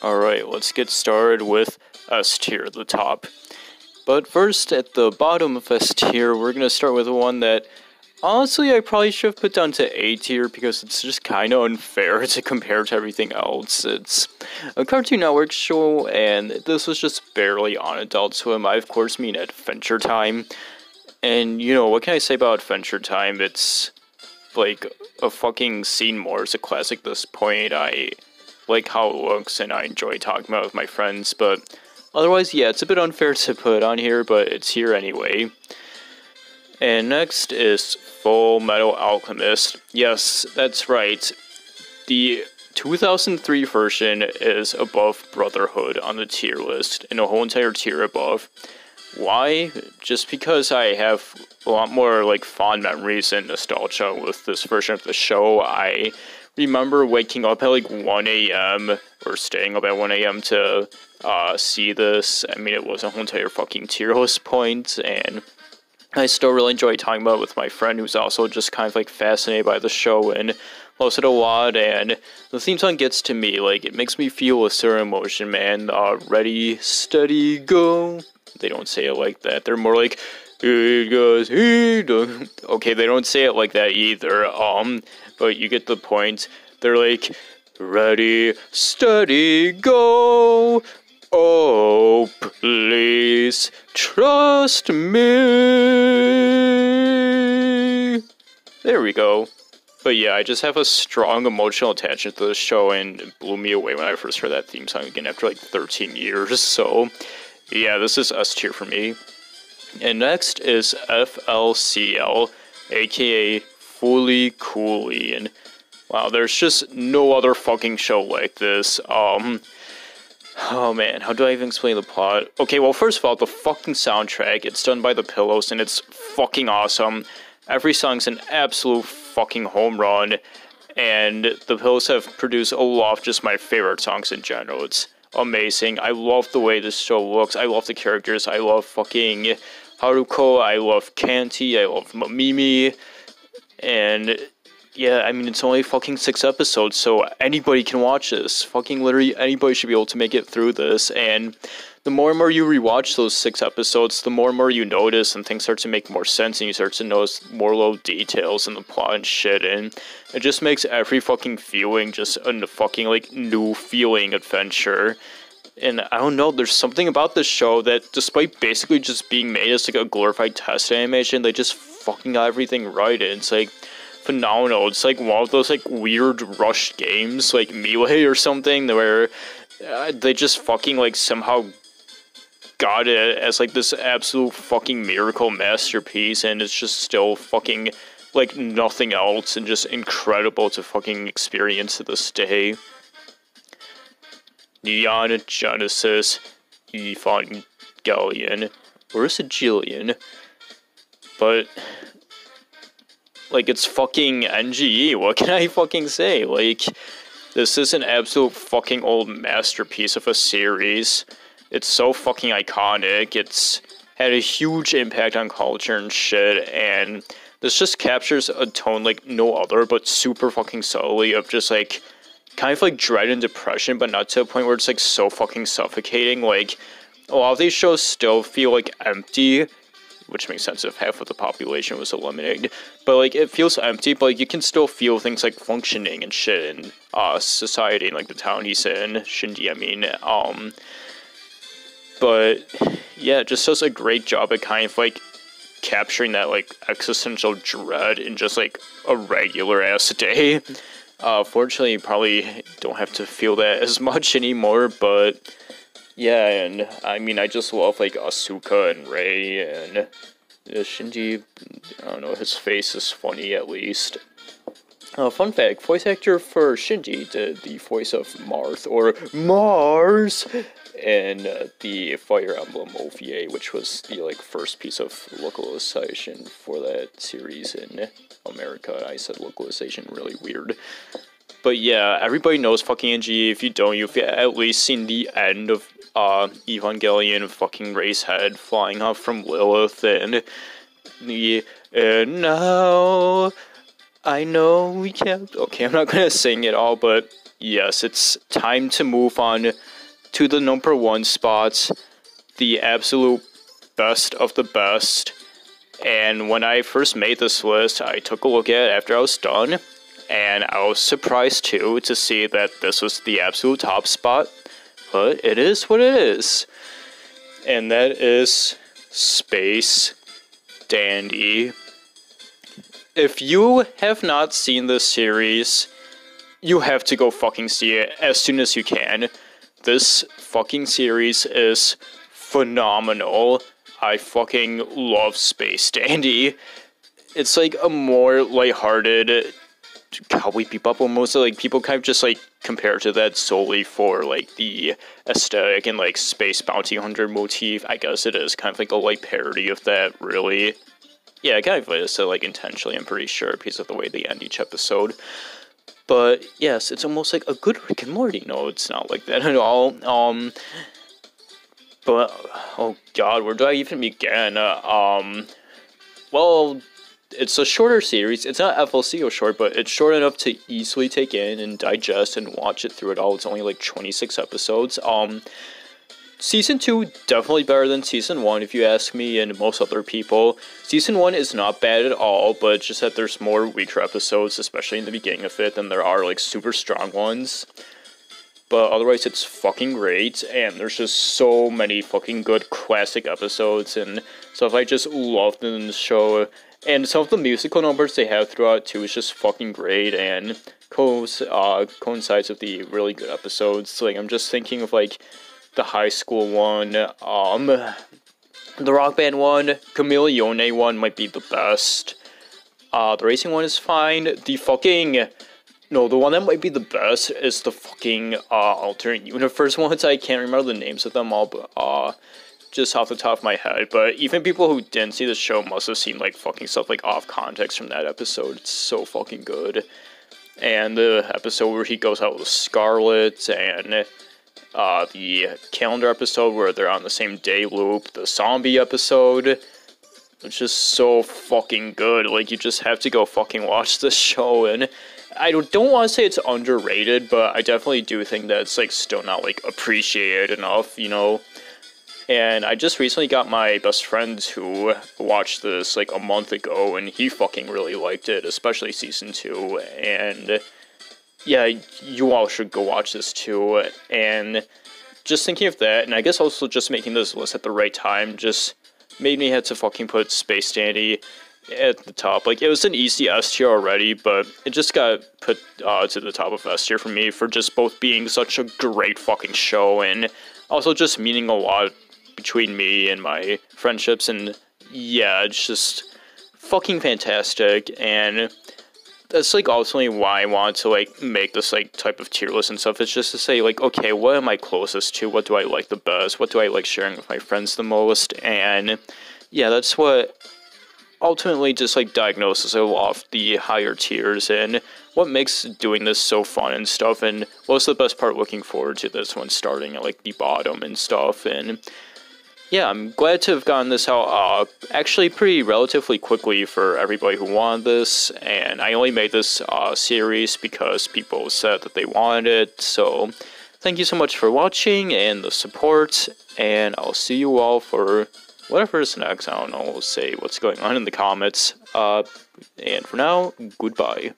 Alright, let's get started with S tier at the top. But first, at the bottom of S tier, we're gonna start with one that honestly I probably should have put down to A tier because it's just kind of unfair to compare to everything else. It's a Cartoon Network show, and this was just barely on Adult Swim. I, of course, mean Adventure Time. And, you know, what can I say about Adventure Time? It's like a fucking scene more. It's a classic this point. I like how it looks and I enjoy talking about it with my friends, but otherwise, yeah, it's a bit unfair to put on here, but it's here anyway. And next is Full Metal Alchemist. Yes, that's right. The 2003 version is above Brotherhood on the tier list, and a whole entire tier above. Why? Just because I have a lot more like fond memories and nostalgia with this version of the show. I remember waking up at like 1 a.m. or staying up at 1 a.m. to uh, see this. I mean, it was a whole entire fucking tier list point, and I still really enjoy talking about it with my friend who's also just kind of like fascinated by the show and loves it a lot. And the theme song gets to me, like, it makes me feel a certain emotion, man. Uh, ready, steady, go. They don't say it like that. They're more like, it goes, he okay, they don't say it like that either. Um, but you get the point. They're like, ready, steady, go. Oh, please trust me. There we go. But yeah, I just have a strong emotional attachment to the show, and it blew me away when I first heard that theme song again after like 13 years. So, yeah, this is S tier for me. And next is FLCL, aka Cooly. And wow, there's just no other fucking show like this. Um, oh man, how do I even explain the plot? Okay, well, first of all, the fucking soundtrack, it's done by The Pillows, and it's fucking awesome. Every song's an absolute fucking home run, and The Pillows have produced a lot of just my favorite songs in general. It's amazing. I love the way this show looks. I love the characters. I love fucking Haruko. I love Canti. I love Mamimi. And yeah, I mean, it's only fucking six episodes, so anybody can watch this. Fucking literally anybody should be able to make it through this. And the more and more you rewatch those six episodes, the more and more you notice, and things start to make more sense, and you start to notice more little details in the plot and shit. And it just makes every fucking feeling just a fucking like new feeling adventure. And I don't know, there's something about this show that, despite basically just being made as like a glorified test animation, they just fucking got everything right. And it's like phenomenal. It's like one of those like weird rushed games, like Melee or something, where uh, they just fucking like somehow got it as like this absolute fucking miracle masterpiece, and it's just still fucking like nothing else, and just incredible to fucking experience to this day. Neon Genesis Evangelion, or Jillian? But like it's fucking NGE. What can I fucking say? Like this is an absolute fucking old masterpiece of a series. It's so fucking iconic. It's had a huge impact on culture and shit and this just captures a tone like no other but super fucking subtly of just like kind of like dread and depression but not to a point where it's like so fucking suffocating like a lot of these shows still feel like empty which makes sense if half of the population was eliminated. But like it feels empty, but like you can still feel things like functioning and shit in uh society and like the town he's in, Shinji I mean. Um but yeah, it just does a great job at kind of like capturing that like existential dread in just like a regular ass day. Uh fortunately you probably don't have to feel that as much anymore, but yeah, and I mean, I just love like Asuka and Rei and uh, Shinji. I don't know, his face is funny at least. Uh, fun fact: voice actor for Shinji did the voice of Marth or Mars in uh, the Fire Emblem OVA, which was the like first piece of localization for that series in America. I said localization really weird. But yeah, everybody knows fucking NG. If you don't, you've at least seen the end of uh, Evangelion fucking Rei's head flying off from Lilith and the and now I know we can't okay I'm not gonna sing it all but yes, it's time to move on to the number one spots, the absolute best of the best. And when I first made this list, I took a look at it after I was done, and I was surprised too to see that this was the absolute top spot. But it is what it is. And that is Space Dandy. If you have not seen this series, you have to go fucking see it as soon as you can. This fucking series is phenomenal. I fucking love Space Dandy. It's like a more lighthearted Cowboy Bebop almost. Like people kind of just like compare to that solely for like the aesthetic and like space bounty hunter motif. I guess it is kind of like a light parody of that, really. Yeah, it kind of is, so like intentionally, I'm pretty sure, because of the way they end each episode. But yes, it's almost like a good Rick and Morty. No, it's not like that at all. Um, but oh god, where do I even begin? Uh, um, well, it's a shorter series. It's not FLCO short, but it's short enough to easily take in and digest and watch it through it all. It's only like 26 episodes. Um, season 2 definitely better than season 1 if you ask me and most other people. Season 1 is not bad at all, but just that there's more weaker episodes, especially in the beginning of it, than there are like super strong ones. But otherwise, it's fucking great, and there's just so many fucking good classic episodes and stuff I just loved in the show and some of the musical numbers they have throughout too is just fucking great and co- uh, coincides with the really good episodes. Like I'm just thinking of like the high school one, um, the rock band one, Chameleone one might be the best. Uh, the racing one is fine. The fucking no, the one that might be the best is the fucking uh, alternate universe ones. I can't remember the names of them all, but uh, just off the top of my head, but even people who didn't see the show must have seen like fucking stuff like off context from that episode. It's so fucking good. And the episode where he goes out with Scarlet, and uh, the calendar episode where they're on the same day loop, the zombie episode. It's just so fucking good. Like, you just have to go fucking watch this show. And I don't, don't want to say it's underrated, but I definitely do think that it's, like, still not, like, appreciated enough, you know? And I just recently got my best friend who watched this like a month ago, and he fucking really liked it, especially season two. And yeah, you all should go watch this too. And just thinking of that, and I guess also just making this list at the right time, just made me have to fucking put Space Dandy at the top. Like it was an easy S tier already, but it just got put uh, to the top of S tier for me for just both being such a great fucking show and also just meaning a lot between me and my friendships, and yeah, it's just fucking fantastic. And that's like ultimately why I want to like make this like type of tier list and stuff. It's just to say like, okay, what am I closest to? What do I like the best? What do I like sharing with my friends the most? And yeah, that's what ultimately just like diagnoses off the higher tiers and what makes doing this so fun and stuff and what's the best part looking forward to this one starting at like the bottom and stuff and yeah, I'm glad to have gotten this out uh, actually pretty relatively quickly for everybody who wanted this, and I only made this uh, series because people said that they wanted it, so thank you so much for watching and the support, and I'll see you all for whatever is next. I don't know, we'll say what's going on in the comments, uh, and for now, goodbye.